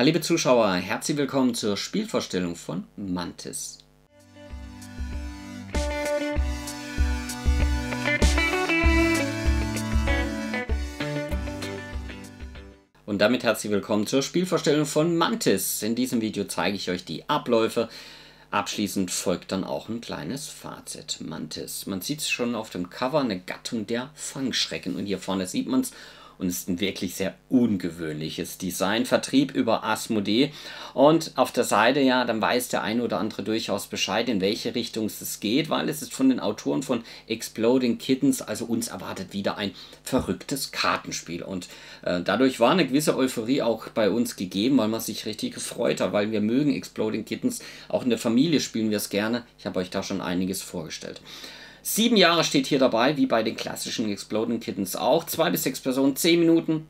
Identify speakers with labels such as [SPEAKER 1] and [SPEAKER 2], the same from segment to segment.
[SPEAKER 1] Liebe Zuschauer, herzlich willkommen zur Spielvorstellung von Mantis. Und damit herzlich willkommen zur Spielvorstellung von Mantis. In diesem Video zeige ich euch die Abläufe. Abschließend folgt dann auch ein kleines Fazit. Mantis. Man sieht es schon auf dem Cover, eine Gattung der Fangschrecken. Und hier vorne sieht man es und ist ein wirklich sehr ungewöhnliches Design. Vertrieb über Asmodee und auf der Seite, ja, dann weiß der eine oder andere durchaus Bescheid, in welche Richtung es geht, weil es ist von den Autoren von Exploding Kittens, also uns erwartet wieder ein verrücktes Kartenspiel und äh, dadurch war eine gewisse Euphorie auch bei uns gegeben, weil man sich richtig gefreut hat, weil wir mögen Exploding Kittens, auch in der Familie spielen wir es gerne. Ich habe euch da schon einiges vorgestellt. Sieben Jahre steht hier dabei, wie bei den klassischen Exploding Kittens auch. Zwei bis sechs Personen, zehn Minuten.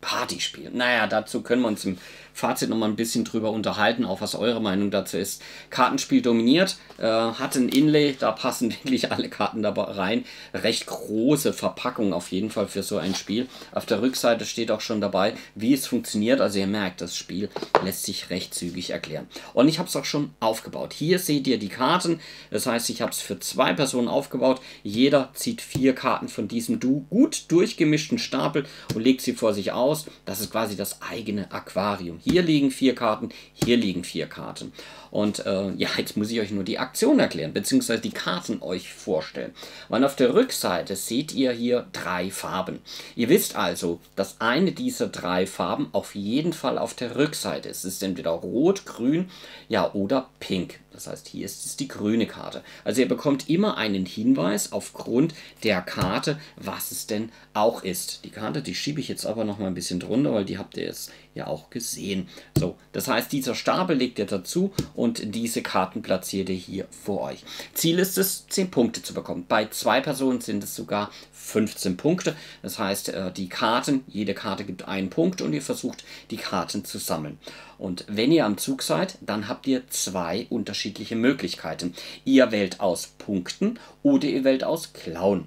[SPEAKER 1] Partyspiel. Naja, dazu können wir uns im Fazit nochmal ein bisschen drüber unterhalten, auch was eure Meinung dazu ist. Kartenspiel dominiert, äh, hat ein Inlay, da passen wirklich alle Karten dabei rein. Recht große Verpackung auf jeden Fall für so ein Spiel. Auf der Rückseite steht auch schon dabei, wie es funktioniert. Also ihr merkt, das Spiel lässt sich recht zügig erklären. Und ich habe es auch schon aufgebaut. Hier seht ihr die Karten. Das heißt, ich habe es für zwei Personen aufgebaut. Jeder zieht vier Karten von diesem du gut durchgemischten Stapel und legt sie vor sich aus. Das ist quasi das eigene Aquarium. Hier liegen vier Karten, hier liegen vier Karten. Und äh, ja, jetzt muss ich euch nur die Aktion erklären, beziehungsweise die Karten euch vorstellen. Weil auf der Rückseite seht ihr hier drei Farben. Ihr wisst also, dass eine dieser drei Farben auf jeden Fall auf der Rückseite ist. Es ist entweder rot, grün, ja, oder pink. Das heißt, hier ist es die grüne Karte. Also ihr bekommt immer einen Hinweis aufgrund der Karte, was es denn auch ist. Die Karte, die schiebe ich jetzt aber noch mal ein bisschen drunter, weil die habt ihr jetzt ja auch gesehen. So, das heißt, dieser Stapel legt ihr dazu und diese Karten platziert ihr hier vor euch. Ziel ist es, 10 Punkte zu bekommen. Bei zwei Personen sind es sogar 15 Punkte. Das heißt, äh, die Karten, jede Karte gibt einen Punkt und ihr versucht, die Karten zu sammeln. Und wenn ihr am Zug seid, dann habt ihr zwei unterschiedliche Möglichkeiten. Ihr wählt aus Punkten oder ihr wählt aus Klauen.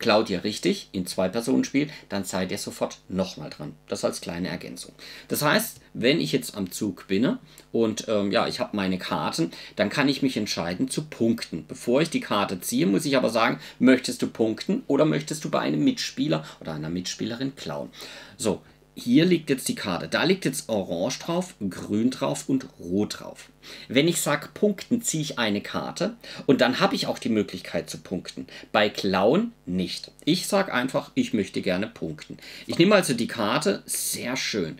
[SPEAKER 1] Klaut ihr richtig in Zwei-Personen-Spiel, dann seid ihr sofort nochmal dran. Das als kleine Ergänzung. Das heißt, wenn ich jetzt am Zug bin und ähm, ja, ich habe meine Karten, dann kann ich mich entscheiden zu punkten. Bevor ich die Karte ziehe, muss ich aber sagen, möchtest du punkten oder möchtest du bei einem Mitspieler oder einer Mitspielerin klauen? So, hier liegt jetzt die Karte. Da liegt jetzt Orange drauf, Grün drauf und Rot drauf. Wenn ich sage Punkten, ziehe ich eine Karte und dann habe ich auch die Möglichkeit zu punkten. Bei Klauen nicht. Ich sage einfach, ich möchte gerne punkten. Ich nehme also die Karte, sehr schön.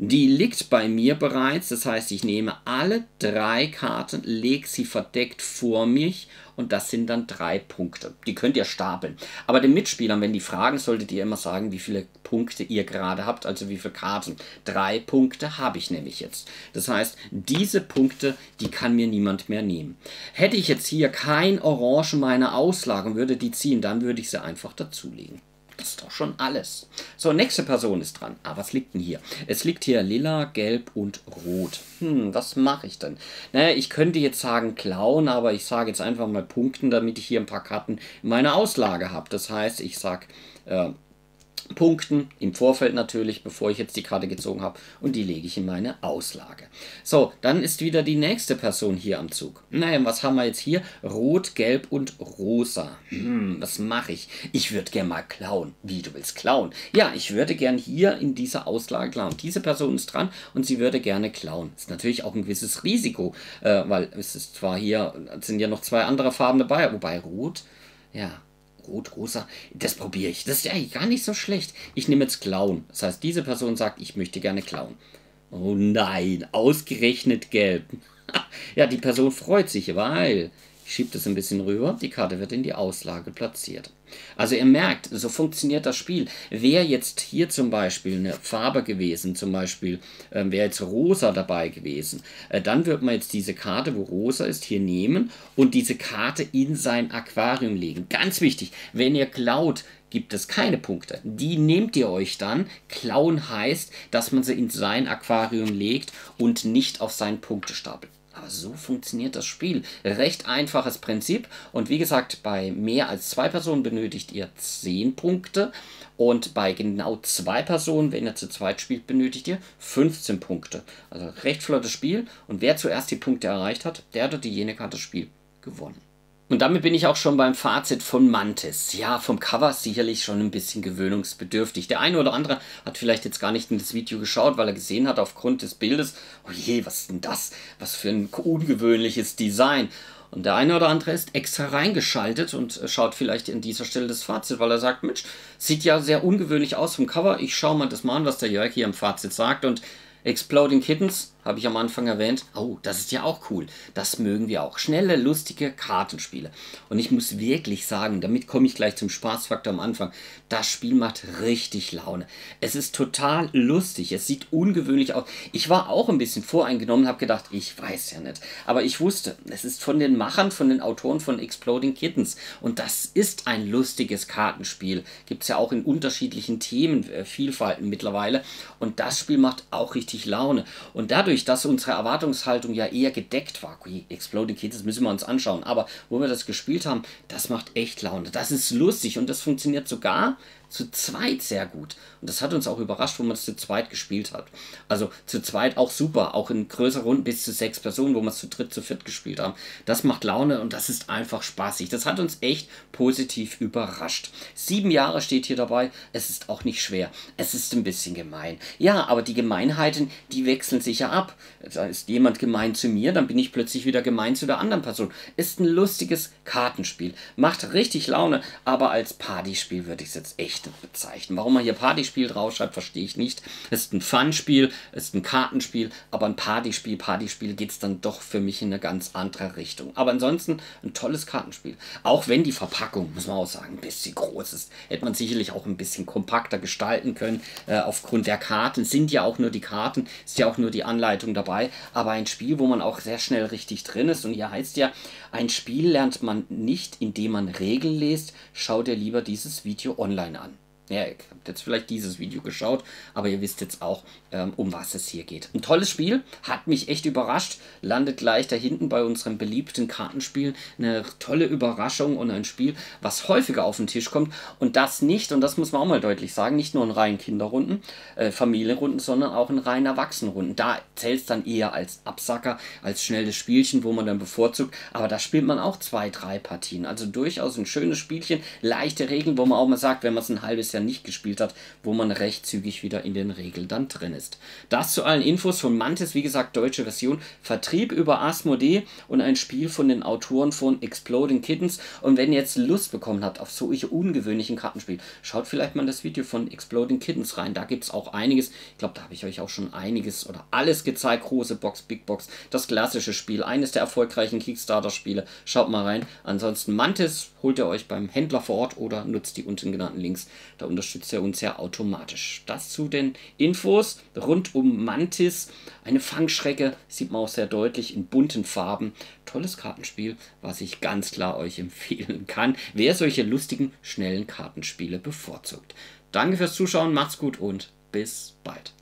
[SPEAKER 1] Die liegt bei mir bereits, das heißt, ich nehme alle drei Karten, lege sie verdeckt vor mich und das sind dann drei Punkte. Die könnt ihr stapeln. Aber den Mitspielern, wenn die fragen, solltet ihr immer sagen, wie viele Punkte ihr gerade habt, also wie viele Karten. Drei Punkte habe ich nämlich jetzt. Das heißt, diese Punkte, die kann mir niemand mehr nehmen. Hätte ich jetzt hier kein Orange in meiner Auslage und würde die ziehen, dann würde ich sie einfach dazulegen. Das ist doch schon alles. So, nächste Person ist dran. Ah, was liegt denn hier? Es liegt hier lila, gelb und rot. Hm, was mache ich denn? Naja, ich könnte jetzt sagen klauen, aber ich sage jetzt einfach mal punkten, damit ich hier ein paar Karten in meiner Auslage habe. Das heißt, ich sage äh, Punkten, im Vorfeld natürlich, bevor ich jetzt die Karte gezogen habe und die lege ich in meine Auslage. So, dann ist wieder die nächste Person hier am Zug. Naja, was haben wir jetzt hier? Rot, Gelb und Rosa. Hm, was mache ich? Ich würde gerne mal klauen. Wie, du willst klauen? Ja, ich würde gern hier in dieser Auslage klauen. Diese Person ist dran und sie würde gerne klauen. Ist natürlich auch ein gewisses Risiko, äh, weil es ist zwar hier, sind ja noch zwei andere Farben dabei, wobei Rot, ja, Rot, rosa, das probiere ich. Das ist ja gar nicht so schlecht. Ich nehme jetzt klauen. Das heißt, diese Person sagt, ich möchte gerne klauen. Oh nein, ausgerechnet gelb. ja, die Person freut sich, weil ich schiebe das ein bisschen rüber, die Karte wird in die Auslage platziert. Also ihr merkt, so funktioniert das Spiel. Wäre jetzt hier zum Beispiel eine Farbe gewesen, zum Beispiel äh, wäre jetzt rosa dabei gewesen, äh, dann wird man jetzt diese Karte, wo rosa ist, hier nehmen und diese Karte in sein Aquarium legen. Ganz wichtig, wenn ihr klaut, gibt es keine Punkte. Die nehmt ihr euch dann. Klauen heißt, dass man sie in sein Aquarium legt und nicht auf seinen Punktestapel. Aber so funktioniert das Spiel. Recht einfaches Prinzip. Und wie gesagt, bei mehr als zwei Personen benötigt ihr 10 Punkte. Und bei genau zwei Personen, wenn ihr zu zweit spielt, benötigt ihr 15 Punkte. Also recht flottes Spiel. Und wer zuerst die Punkte erreicht hat, der hat diejenige hat das Spiel gewonnen. Und damit bin ich auch schon beim Fazit von Mantis. Ja, vom Cover sicherlich schon ein bisschen gewöhnungsbedürftig. Der eine oder andere hat vielleicht jetzt gar nicht in das Video geschaut, weil er gesehen hat aufgrund des Bildes, oh je, was ist denn das? Was für ein ungewöhnliches Design. Und der eine oder andere ist extra reingeschaltet und schaut vielleicht an dieser Stelle das Fazit, weil er sagt, Mensch, sieht ja sehr ungewöhnlich aus vom Cover. Ich schaue mal das mal an, was der Jörg hier im Fazit sagt. Und Exploding Kittens habe ich am Anfang erwähnt. Oh, das ist ja auch cool. Das mögen wir auch. Schnelle, lustige Kartenspiele. Und ich muss wirklich sagen, damit komme ich gleich zum Spaßfaktor am Anfang. Das Spiel macht richtig Laune. Es ist total lustig. Es sieht ungewöhnlich aus. Ich war auch ein bisschen voreingenommen, habe gedacht, ich weiß ja nicht. Aber ich wusste, es ist von den Machern, von den Autoren von Exploding Kittens. Und das ist ein lustiges Kartenspiel. Gibt es ja auch in unterschiedlichen Themenvielfalten mittlerweile. Und das Spiel macht auch richtig Laune. Und dadurch dadurch, dass unsere Erwartungshaltung ja eher gedeckt war, Exploding Kids, müssen wir uns anschauen, aber wo wir das gespielt haben, das macht echt Laune. Das ist lustig und das funktioniert sogar zu zweit sehr gut. Und das hat uns auch überrascht, wo man es zu zweit gespielt hat. Also zu zweit auch super, auch in größeren Runden bis zu sechs Personen, wo wir es zu dritt, zu viert gespielt haben. Das macht Laune und das ist einfach spaßig. Das hat uns echt positiv überrascht. Sieben Jahre steht hier dabei, es ist auch nicht schwer. Es ist ein bisschen gemein. Ja, aber die Gemeinheiten, die wechseln sich ja ab. Da ist jemand gemein zu mir, dann bin ich plötzlich wieder gemein zu der anderen Person. Ist ein lustiges Kartenspiel. Macht richtig Laune, aber als Partyspiel würde ich es jetzt echt bezeichnen. Warum man hier Partyspiel draufschreibt, verstehe ich nicht. Ist ein Fun-Spiel, ist ein Kartenspiel, aber ein Partyspiel, Partyspiel geht es dann doch für mich in eine ganz andere Richtung. Aber ansonsten ein tolles Kartenspiel. Auch wenn die Verpackung, muss man auch sagen, ein bisschen groß ist. Hätte man sicherlich auch ein bisschen kompakter gestalten können. Äh, aufgrund der Karten sind ja auch nur die Karten, ist ja auch nur die Anleitung dabei. Aber ein Spiel, wo man auch sehr schnell richtig drin ist. Und hier heißt ja, ein Spiel lernt man nicht, indem man Regeln liest. Schau dir lieber dieses Video online an. Ja, ihr habt jetzt vielleicht dieses Video geschaut, aber ihr wisst jetzt auch, ähm, um was es hier geht. Ein tolles Spiel, hat mich echt überrascht, landet gleich da hinten bei unserem beliebten Kartenspiel. Eine tolle Überraschung und ein Spiel, was häufiger auf den Tisch kommt und das nicht, und das muss man auch mal deutlich sagen, nicht nur in reinen Kinderrunden, äh, Familienrunden, sondern auch in reinen Erwachsenenrunden. Da zählt es dann eher als Absacker, als schnelles Spielchen, wo man dann bevorzugt, aber da spielt man auch zwei, drei Partien. Also durchaus ein schönes Spielchen, leichte Regeln, wo man auch mal sagt, wenn man es ein halbes Jahr ja nicht gespielt hat, wo man recht zügig wieder in den Regeln dann drin ist. Das zu allen Infos von Mantis, wie gesagt, deutsche Version, Vertrieb über Asmodee und ein Spiel von den Autoren von Exploding Kittens. Und wenn ihr jetzt Lust bekommen habt auf solche ungewöhnlichen Kartenspiele, schaut vielleicht mal das Video von Exploding Kittens rein. Da gibt es auch einiges. Ich glaube, da habe ich euch auch schon einiges oder alles gezeigt. Große Box, Big Box, das klassische Spiel, eines der erfolgreichen Kickstarter-Spiele. Schaut mal rein. Ansonsten Mantis holt ihr euch beim Händler vor Ort oder nutzt die unten genannten Links. Da unterstützt er uns ja automatisch. Das zu den Infos rund um Mantis. Eine Fangschrecke, sieht man auch sehr deutlich in bunten Farben. Tolles Kartenspiel, was ich ganz klar euch empfehlen kann, wer solche lustigen, schnellen Kartenspiele bevorzugt. Danke fürs Zuschauen, macht's gut und bis bald.